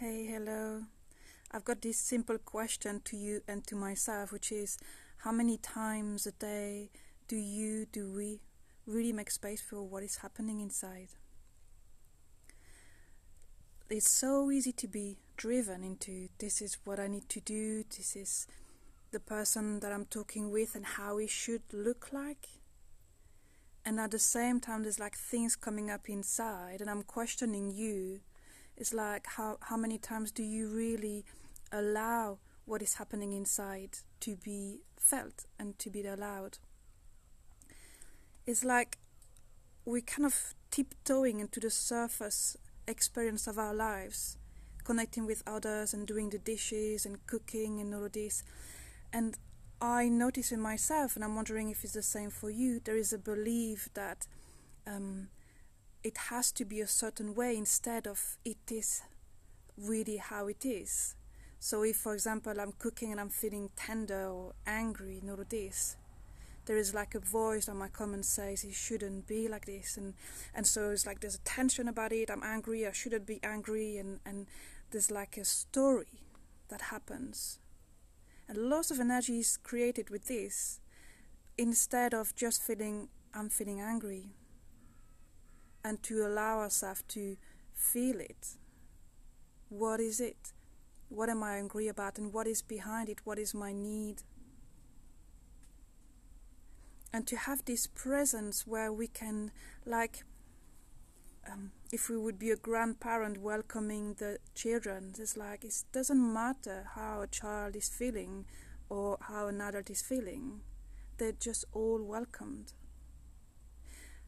Hey, hello. I've got this simple question to you and to myself, which is how many times a day do you, do we really make space for what is happening inside? It's so easy to be driven into this is what I need to do, this is the person that I'm talking with, and how it should look like. And at the same time, there's like things coming up inside, and I'm questioning you it's like how, how many times do you really allow what is happening inside to be felt and to be allowed? It's like we're kind of tiptoeing into the surface experience of our lives, connecting with others and doing the dishes and cooking and all of this. And I notice in myself, and I'm wondering if it's the same for you, there is a belief that um, it has to be a certain way instead of it is really how it is. So if, for example, I'm cooking and I'm feeling tender or angry all this, there is like a voice on my comment says it shouldn't be like this, and and so it's like there's a tension about it. I'm angry. I shouldn't be angry, and and there's like a story that happens, and lots of energy is created with this, instead of just feeling I'm feeling angry and to allow ourselves to feel it. What is it? What am I angry about? And what is behind it? What is my need? And to have this presence where we can, like, um, if we would be a grandparent welcoming the children, it's like it doesn't matter how a child is feeling or how an adult is feeling, they're just all welcomed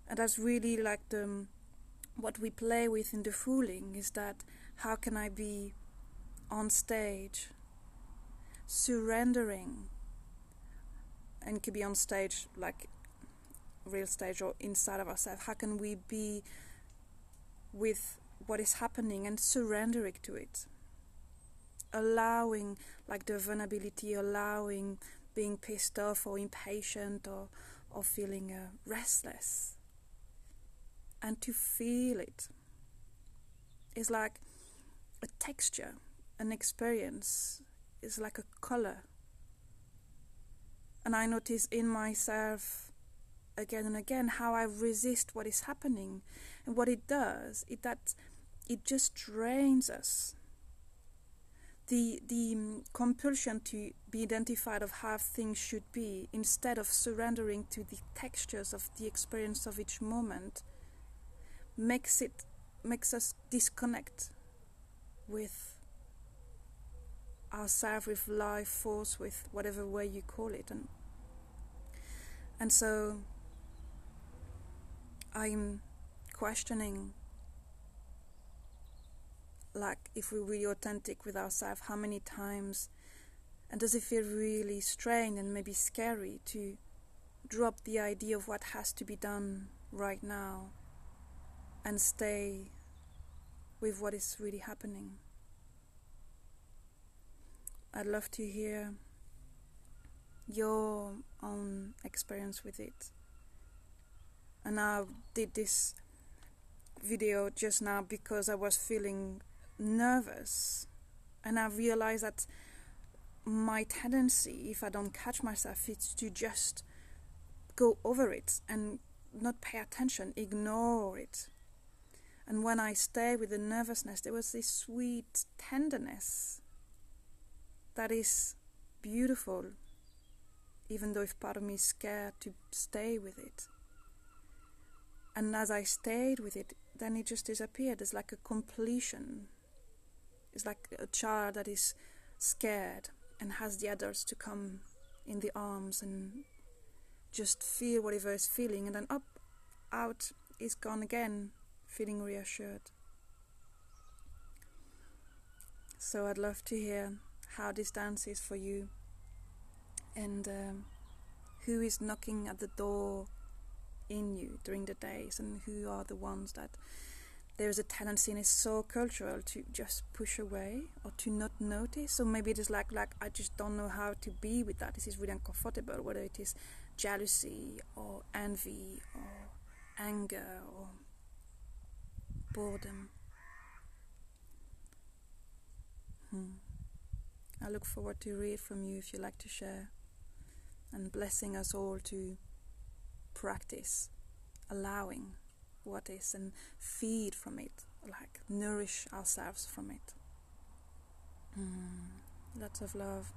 and that's really like the what we play with in the fooling is that how can I be on stage surrendering and could be on stage like real stage or inside of ourselves? How can we be with what is happening and surrendering to it? Allowing like the vulnerability allowing being pissed off or impatient or or feeling uh, restless and to feel it. Is like a texture, an experience, is like a color. And I notice in myself again and again how I resist what is happening. And what it does it that it just drains us. The the um, compulsion to be identified of how things should be instead of surrendering to the textures of the experience of each moment makes it makes us disconnect with ourselves, with life force, with whatever way you call it, and and so I'm questioning like if we're really authentic with ourselves, how many times and does it feel really strange and maybe scary to drop the idea of what has to be done right now and stay with what is really happening. I'd love to hear your own experience with it. And I did this video just now because I was feeling nervous. And I realized that my tendency, if I don't catch myself, is to just go over it and not pay attention, ignore it. And when I stayed with the nervousness, there was this sweet tenderness that is beautiful, even though if part of me is scared to stay with it. And as I stayed with it, then it just disappeared. It's like a completion. It's like a child that is scared and has the adults to come in the arms and just feel whatever is feeling, and then up, out, is gone again feeling reassured. So I'd love to hear how this dance is for you and um, who is knocking at the door in you during the days and who are the ones that there's a tendency and it's so cultural to just push away or to not notice so maybe it is like like I just don't know how to be with that this is really uncomfortable whether it is jealousy or envy or anger or boredom. Hmm. I look forward to read from you if you like to share, and blessing us all to practice allowing what is and feed from it, like nourish ourselves from it. Mm. Lots of love.